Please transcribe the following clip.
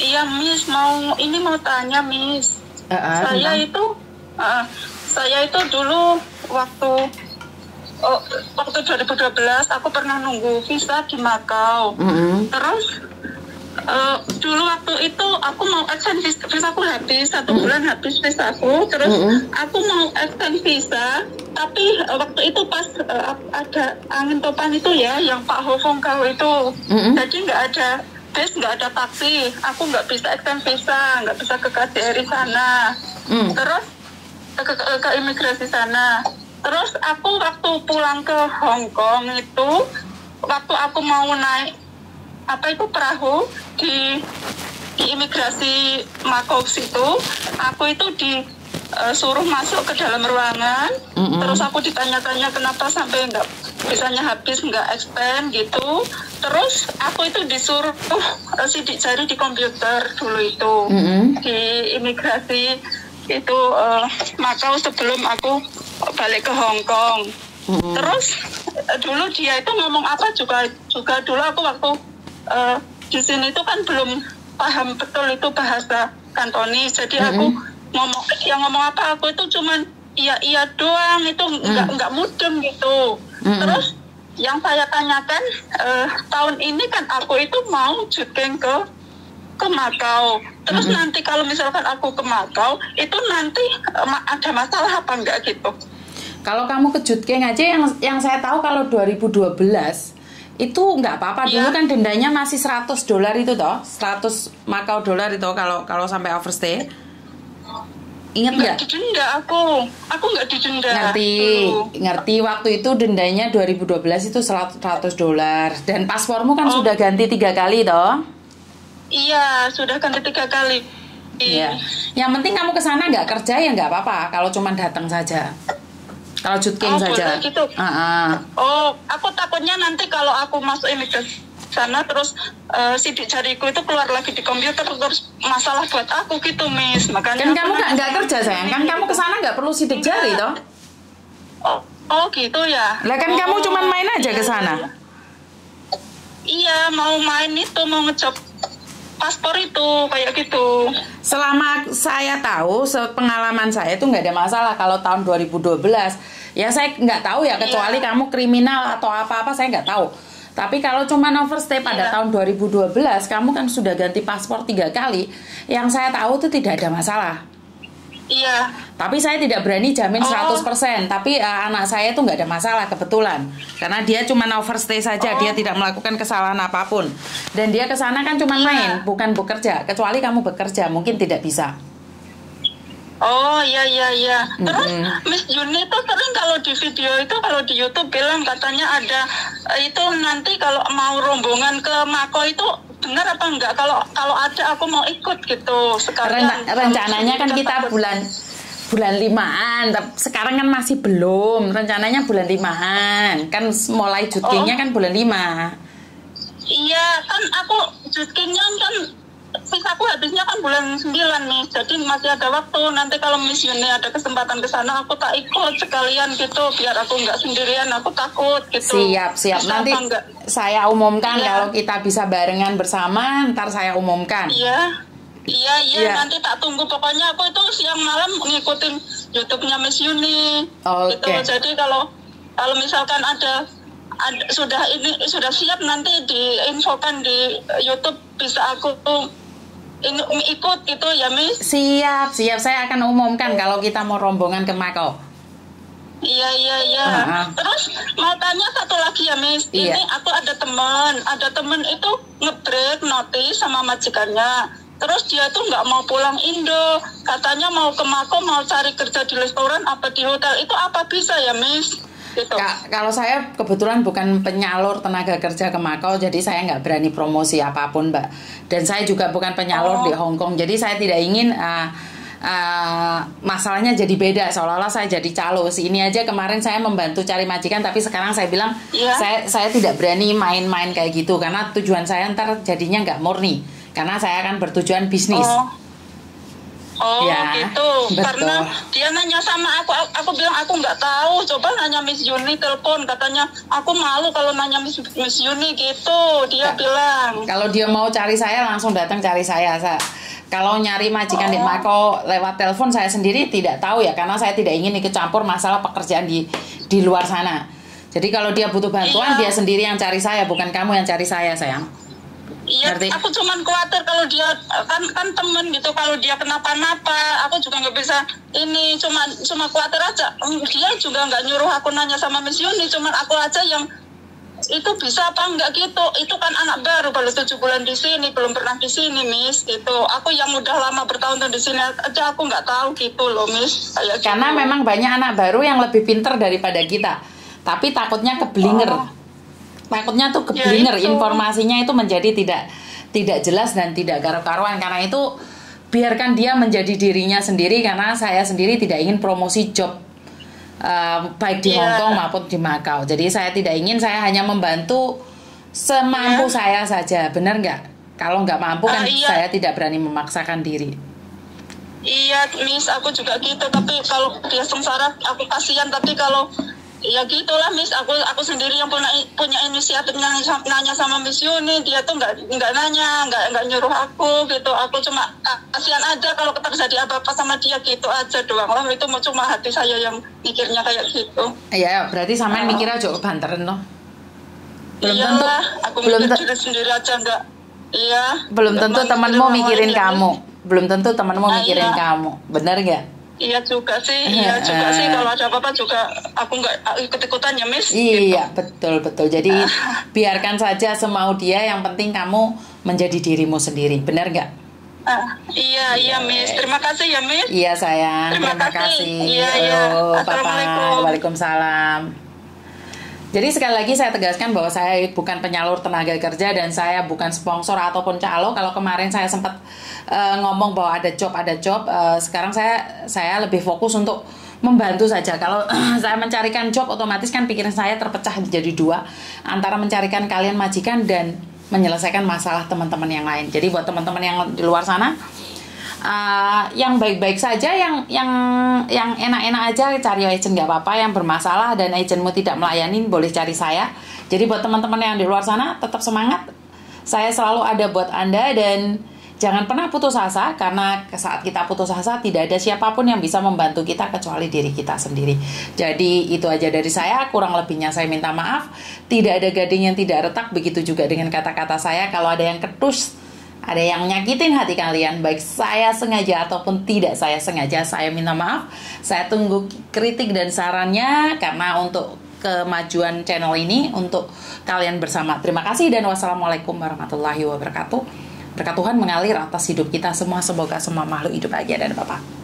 Iya Miss mau ini mau tanya Miss. Uh, uh, saya tentang- itu uh, saya itu dulu waktu oh, waktu 2012 aku pernah nunggu visa di Makau. Mm-mm. Terus eh, dulu waktu itu aku mau extend visa, visaku habis satu bulan habis visaku. Terus Mm-mm. aku mau extend visa, tapi eh, waktu itu pas ap- ada angin topan itu ya, yang Pak Ho Fong Kau itu, Mm-mm. jadi nggak ada bis, nggak ada taksi. Aku nggak bisa extend visa, nggak bisa ke KJRI sana. Mm. Terus ke, ke, ke imigrasi sana. Terus aku waktu pulang ke Hong Kong itu, waktu aku mau naik apa itu perahu di di imigrasi Makau situ, aku itu disuruh masuk ke dalam ruangan. Mm-mm. Terus aku ditanya-tanya kenapa sampai nggak bisanya habis nggak expand gitu. Terus aku itu disuruh uh, sidik jari di komputer dulu itu Mm-mm. di imigrasi itu eh, Makau sebelum aku balik ke Hong Kong. Mm-mm. Terus eh, dulu dia itu ngomong apa juga juga dulu aku waktu eh, di sini itu kan belum paham betul itu bahasa Kantonis. Jadi aku ngomong yang ngomong apa aku itu cuman iya iya doang itu nggak nggak mudeng gitu. Mm-mm. Terus yang saya tanyakan eh, tahun ini kan aku itu mau syuting ke ke Makau. Terus nanti kalau misalkan aku ke Makau, itu nanti eh, ma- ada masalah apa enggak gitu? Kalau kamu ke Jutgeng aja yang yang saya tahu kalau 2012 itu nggak apa-apa dulu Iya. kan dendanya masih 100 dolar itu toh 100 Makau dolar itu kalau kalau sampai overstay ingat nggak Enggak didenda aku. Aku enggak didenda. ngerti dulu. ngerti waktu itu dendanya 2012 itu 100 dolar dan paspormu kan Oh. sudah ganti tiga kali toh Iya, sudah ganti tiga kali. Iya. Yang penting kamu ke sana nggak kerja ya nggak apa-apa kalau cuma datang saja. Kalau jutking Oh, saja. gitu. Ah, ah. Oh, aku takutnya nanti kalau aku masuk imigrasi sana terus eh, sidik jariku itu keluar lagi di komputer terus masalah buat aku gitu, Miss. Makanya Kan kamu nggak kerja sayang. Kan kamu ke sana nggak perlu sidik jari toh. Oh, oh gitu ya. Lah kan kamu Oh, cuman main aja ke sana. iya. Iya, mau main itu mau ngejob paspor itu kayak gitu. Selama saya tahu, pengalaman saya itu nggak ada masalah kalau tahun 2012. Ya saya nggak tahu ya kecuali Iya. kamu kriminal atau apa-apa saya nggak tahu. Tapi kalau cuma overstay pada Iya. tahun 2012, kamu kan sudah ganti paspor tiga kali. Yang saya tahu itu tidak ada masalah. Iya. Tapi saya tidak berani jamin Oh. 100%. Tapi eh, anak saya itu nggak ada masalah kebetulan. Karena dia cuma overstay saja, Oh. dia tidak melakukan kesalahan apa pun. Dan dia ke sana kan cuma Iya. main, bukan bekerja. Kecuali kamu bekerja, mungkin tidak bisa. Oh iya iya iya. Terus Mm-mm. Miss Juni tuh sering kalau di video itu kalau di YouTube bilang katanya ada eh, itu nanti kalau mau rombongan ke Mako itu benar apa enggak? Kalau kalau ada aku mau ikut gitu. Renta- rencananya kan kita bulan bulan limaan. Sekarang kan masih belum. Rencananya bulan limaan. Kan mulai jutkingnya Oh. kan bulan lima. Iya kan aku jutkingnya kan visaku habisnya kan bulan 9 nih jadi masih ada waktu nanti kalau Yuni ada kesempatan ke sana aku tak ikut sekalian gitu biar aku nggak sendirian aku takut gitu Siap, siap. Bisa Nanti enggak? saya umumkan Iya. kalau kita bisa barengan bersama, ntar saya umumkan. Iya, iya, iya. Iya. Nanti tak tunggu. Pokoknya aku itu siang malam ngikutin YouTube-nya Miss Yuni. Oke. Gitu. Jadi kalau kalau misalkan ada, ada sudah ini sudah siap nanti diinfokan di YouTube bisa aku ikut gitu ya Miss. Siap, siap. Saya akan umumkan kalau kita mau rombongan ke Makau. Iya iya iya. Ah, ah. Terus mau tanya satu lagi ya Miss. Iya. Ini aku ada teman, ada teman itu ngebreak notis sama majikannya. Terus dia tuh nggak mau pulang Indo, katanya mau ke Mako mau cari kerja di restoran apa di hotel. Itu apa bisa ya Miss? Gitu. Ka- kalau saya kebetulan bukan penyalur tenaga kerja ke Makau, jadi saya nggak berani promosi apa pun, Mbak. Dan saya juga bukan penyalur Oh. di Hong Kong, jadi saya tidak ingin uh, uh, masalahnya jadi beda. Seolah-olah saya jadi calo. Ini aja kemarin saya membantu cari majikan, tapi sekarang saya bilang Iya. saya saya tidak berani main-main kayak gitu karena tujuan saya ntar jadinya nggak murni, karena saya akan bertujuan bisnis. Oh. Oh Ya, gitu, betul. karena dia nanya sama aku, aku, aku bilang aku nggak tahu. Coba nanya Miss Yuni telepon, katanya aku malu kalau nanya Miss, Miss Yuni gitu. Dia Kak. bilang. Kalau dia mau cari saya langsung datang cari saya. Sa- Kalau nyari majikan di Mako lewat telepon saya sendiri tidak tahu ya karena saya tidak ingin ikut campur masalah pekerjaan di di luar sana. Jadi kalau dia butuh bantuan Iya. dia sendiri yang cari saya bukan kamu yang cari saya sayang. Iya, Ngerti? aku cuman khawatir kalau dia kan kan temen gitu kalau dia kenapa-napa, aku juga nggak bisa ini cuma cuma khawatir aja. Mm, Dia juga nggak nyuruh aku nanya sama Miss Yuni, cuman aku aja yang itu bisa apa enggak gitu itu kan anak baru baru tujuh bulan di sini belum pernah di sini miss gitu aku yang udah lama bertahun-tahun di sini aja aku nggak tahu gitu loh miss kayak Karena gitu. memang banyak anak baru yang lebih pinter daripada kita. Tapi takutnya keblinger. Oh. Takutnya tuh Ya, keblinger, itu. informasinya itu menjadi tidak tidak jelas dan tidak karu-karuan karena itu biarkan dia menjadi dirinya sendiri karena saya sendiri tidak ingin promosi job eh, baik di Ya. Hong Kong maupun di Macau. Jadi saya tidak ingin saya hanya membantu semampu Ya. saya saja. Benar nggak? Kalau nggak mampu kan Ah, iya. saya tidak berani memaksakan diri. Iya, Miss, aku juga gitu. Tapi kalau dia sengsara, aku kasihan. Tapi kalau ya gitulah, Miss. Aku aku sendiri yang punya punya inisiatif nanya, sama- nanya sama Miss Yuni. Dia tuh nggak nggak nanya, nggak nggak nyuruh aku gitu. Aku cuma ah, kasihan aja kalau kita terjadi apa-apa sama dia gitu aja doang. Lah itu mau cuma hati saya yang mikirnya kayak gitu. Iya, berarti sampean mikirnya juga banteren loh. Belum Iyalah, tentu Iya aku belum mikir te- diri sendiri aja nggak. Iya. belum nggak tentu temanmu orang mikirin ya, kamu. Belum tentu temanmu Ah, mikirin iya. kamu. Bener gak? Iya juga sih, iya juga sih. Kalau ada apa-apa juga aku nggak ikut-ikutan ya, Miss. Iya, betul betul. Jadi biarkan saja semau dia. Yang penting kamu menjadi dirimu sendiri. Bener gak? Ah, iya, iya, Miss. Terima kasih ya, Miss. Iya sayang. Terima Terima, kasih. kasih. Iya, iya. Oh. Assalamualaikum. Waalaikumsalam. Jadi sekali lagi saya tegaskan bahwa saya bukan penyalur tenaga kerja dan saya bukan sponsor ataupun calo. Kalau kemarin saya sempat eh, ngomong bahwa ada job, ada job, eh, sekarang saya saya lebih fokus untuk membantu saja. Kalau saya mencarikan job, otomatis kan pikiran saya terpecah menjadi dua antara mencarikan kalian majikan dan menyelesaikan masalah teman-teman yang lain. Jadi buat teman-teman yang di luar sana, uh, yang baik-baik saja, yang yang yang enak-enak aja cari agent nggak apa-apa. Yang bermasalah dan agentmu tidak melayani boleh cari saya. Jadi buat teman-teman yang di luar sana tetap semangat. Saya selalu ada buat anda dan jangan pernah putus asa karena saat kita putus asa tidak ada siapa pun yang bisa membantu kita kecuali diri kita sendiri. Jadi itu aja dari saya. Kurang lebihnya saya minta maaf. Tidak ada gading yang tidak retak. Begitu juga dengan kata-kata saya. Kalau ada yang ketus ada yang nyakitin hati kalian baik saya sengaja ataupun tidak saya sengaja saya minta maaf. Saya tunggu kritik dan sarannya karena untuk kemajuan channel ini untuk kalian bersama. Terima kasih dan wassalamualaikum warahmatullahi wabarakatuh. Berkat Tuhan mengalir atas hidup kita semua semoga semua makhluk hidup bahagia dan bapak